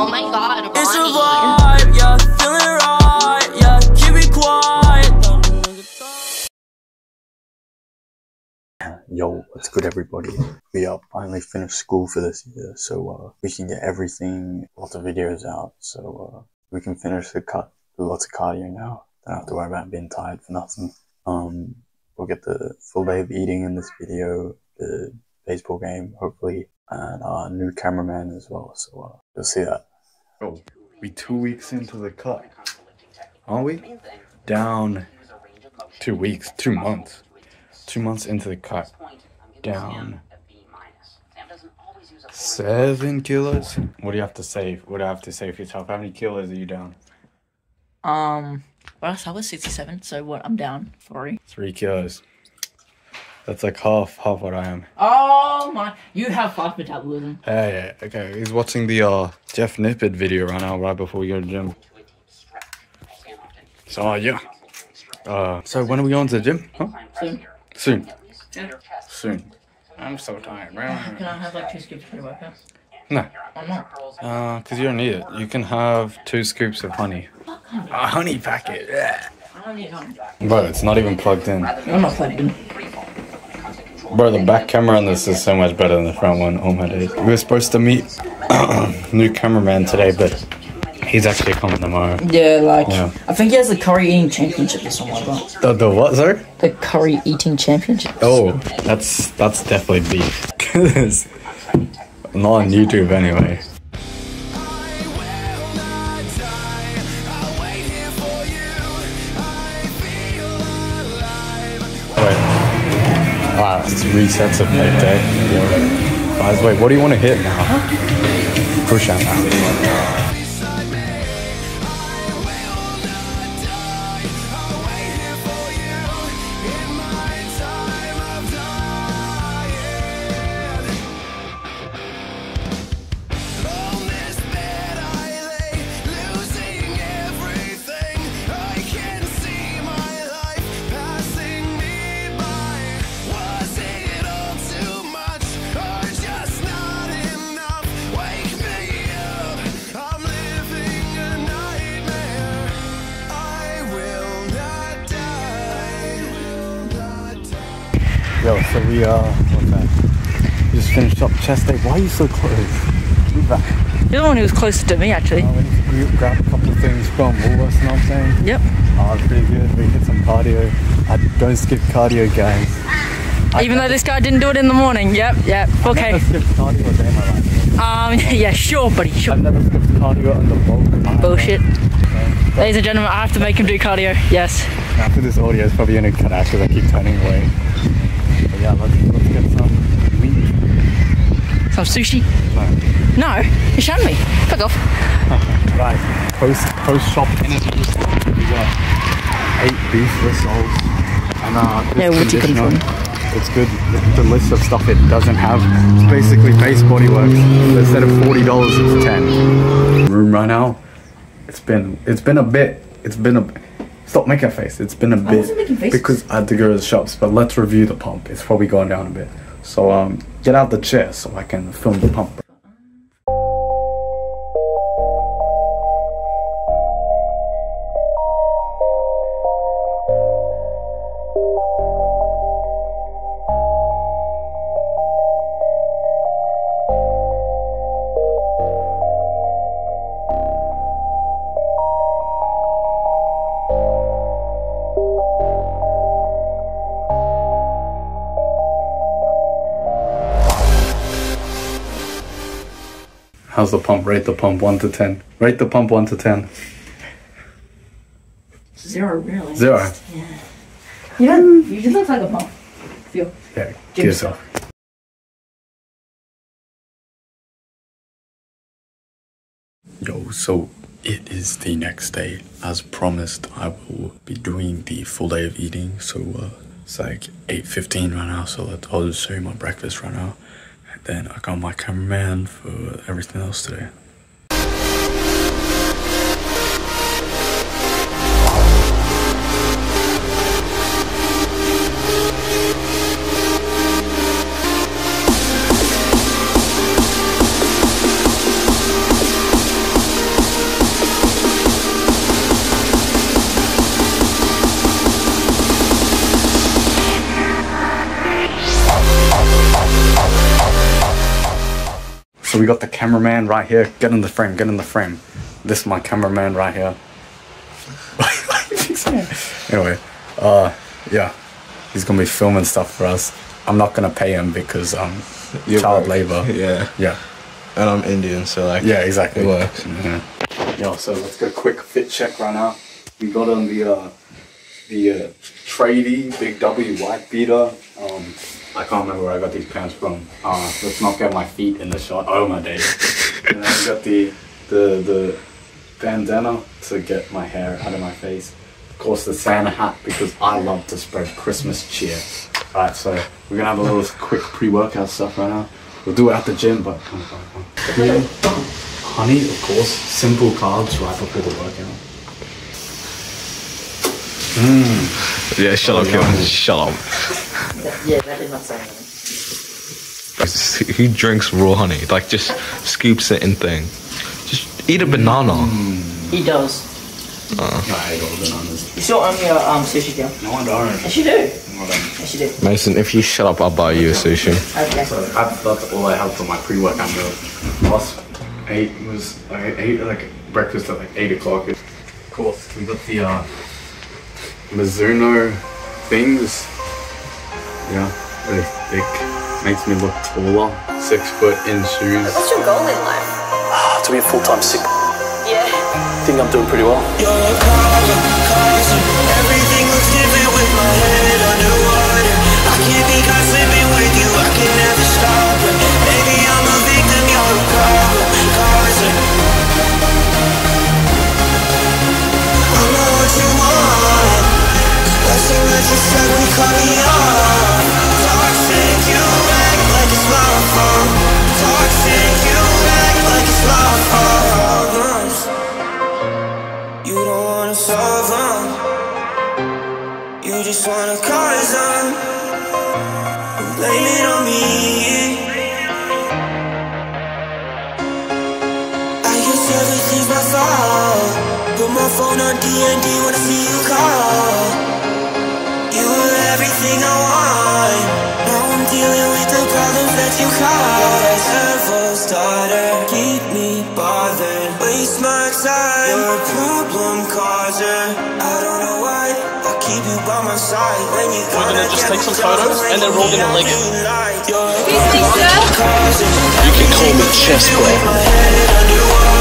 Oh my god, It's a Ronnie. vibe, yeah, feeling right, yeah, keep it quiet. Yo, what's good, everybody? We are finally finished school for this year, so uh, we can get everything, lots of videos out, so uh, we can finish the cut, do lots of cardio now. Don't have to worry about being tired for nothing. Um, we'll get the full day of eating in this video, the baseball game, hopefully, and our new cameraman as well. So uh, you'll see that. Oh, we two weeks into the cut, aren't we? Down two weeks, two months, two months into the cut, down seven kilos. What do you have to say? What do I have to say for yourself? How many kilos are you down? Um, last I was 67, so what? I'm down three. Three kilos. That's like half, half what I am. Oh my! You have fast metabolism. Hey, okay. He's watching the uh, Jeff Nippard video right now, right before we go to the gym. So uh, yeah. Uh, so when are we going to the gym? Huh? Soon. Soon. Yeah. Soon. I'm so tired. Can I have like two scoops of pre-workout? No, I'm not. uh, cause you don't need it. You can have two scoops of honey. A honey packet. Yeah. I don't need honey. Bro, it's not even plugged in. I'm not plugged in. Bro, the back camera on this is so much better than the front one. Oh my days. We were supposed to meet new cameraman today, but he's actually coming tomorrow. Yeah, like Yeah. I think he has the curry eating championship or something like that. The, the what, sir? The curry eating championship. Oh, that's that's definitely beef. 'Cause not on YouTube anyway. Wow, it's resets of midday. Guys, wait, what do you want to hit now? Push out now. Yo, so we uh, what's that? We just finished up chest day. Why are you so close? Move back. You're the one who was closest to me, actually. Uh, we need to group, grab a couple of things from Woolworths, you know what I'm saying? Yep. Oh, it's pretty good. We hit some cardio. I don't skip cardio, guys. Even though this guy didn't do it in the morning. Yep, yep. I've Okay. never skipped cardio a day in my life. Um, yeah, sure, buddy, sure. I've never skipped cardio on the bulk. Bullshit. Ladies and gentlemen, I have to make him do cardio. Yes. After this audio, it's probably gonna cut out because I keep turning away. Yeah, let's, let's get some meat. Some sushi. No. No, you shunned me. Fuck off. Right. Post post shop interview. We got eight beef rissoles and uh this Yeah, what you can conditioner. It's good. The, the list of stuff it doesn't have. It's basically base body works. Instead of forty dollars, it's ten. Room right now. It's been it's been a bit. It's been a. Stop making a face. It's been a bit making faces. because I had to go to the shops. But let's review the pump. It's probably going down a bit. So um, get out the chair so I can film the pump. How's the pump? Rate the pump one to ten. Rate the pump one to ten. Zero, really. Zero. You know, you just look like a pump. Feel. Yeah, Give give yourself. Yo, so it is the next day. As promised, I will be doing the full day of eating. So uh, it's like 8.15 right now, so I'll just show you my breakfast right now. Then I got my cameraman for everything else today. So we got the cameraman right here. Get in the frame. Get in the frame. This is my cameraman right here. anyway, uh, yeah, he's gonna be filming stuff for us. I'm not gonna pay him because um, You're child broke. labor. Yeah. Yeah. And I'm Indian, so like. Yeah, exactly. It works. Mhm. Yo, so let's get a quick fit check right now. We got on the uh, the uh, tradie Big W white beater. Um, I can't remember where I got these pants from. Uh, let's not get my feet in the shot. Oh my days. and then we got the the the bandana to get my hair out of my face. Of course, the Santa hat because I love to spread Christmas cheer. Alright, so we're gonna have a little quick pre-workout stuff right now. We'll do it at the gym, but yeah. honey, of course, simple carbs right before the workout. Mmm. Yeah, shut up, oh, Kevin. Shut up. Yeah, that is not saying anything. Who drinks raw honey? Like, just scoops it in thing. Just eat a banana. He does. I hate all bananas. You still own your um, sushi deal? No, I don't. Yes, you do. No, I don't. Yes, you do. Mason, if you shut up, I'll buy you a sushi. Okay. So that's, that's all I have for my pre-workout meal. Last eight was I ate like breakfast at like eight o'clock. Of course, we got the uh, Mizuno things. Yeah, really thick. Makes me look taller. Six foot in shoes. What's your goal in life? Ah, to be a full-time sick. Yeah. I think I'm doing pretty well. Guess everything's my fault. Put my phone on D&D when I see you call. You were everything I want. Now I'm dealing with the problems that you caused. Devil's daughter, keep me bothered. Waste my time. You're a problem causer. I don't know why. I keep you by my side when you We're gonna just take some photos and then roll in a link. Excuse me, sir. You can call me chess, bro.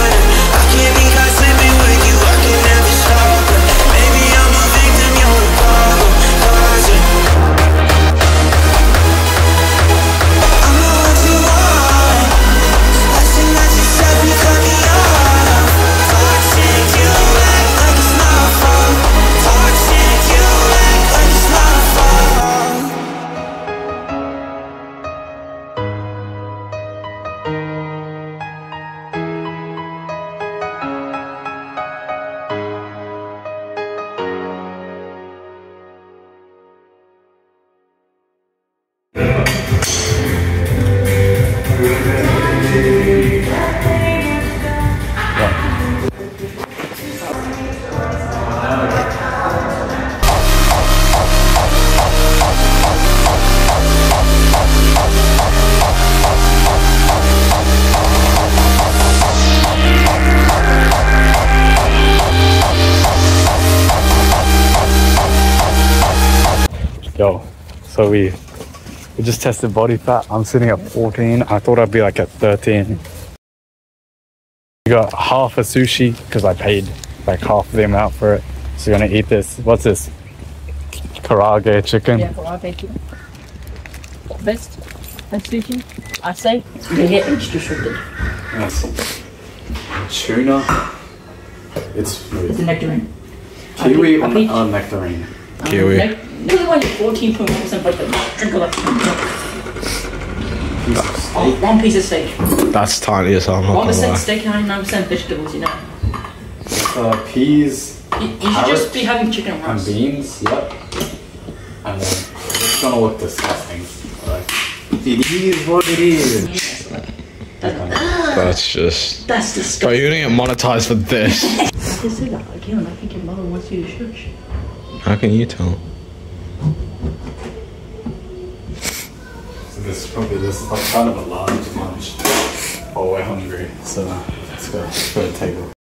So we we just tested body fat. I'm sitting at 14. I thought I'd be like at 13. We got half a sushi because I paid like half the amount for it. So you're gonna eat this. What's this? Karaage chicken. Yeah, for our bacon. Best, best sushi. I say you get age restricted. Yes. Tuna. It's It's a nectarine. kiwi I or peach. uh, nectarine. Kiwi. Nec- Nearly one fourteen point one percent vitamin. Drink a lot. Oh, one piece of steak. That's tiny as hell, I'm not One gonna percent lie. steak, ninety nine percent vegetables. You know. Uh, peas You, you should just be having chicken and and beans. Yep. And then it's gonna look disgusting. Alright. It is what it is. That's just. That's Bro, disgusting. you're gonna get monetized for this. I can say that again. I think your mother wants you to shush. How can you tell? This is probably this is like kind of a large lunch. Oh, we're hungry, so let's go. Let's go to the table.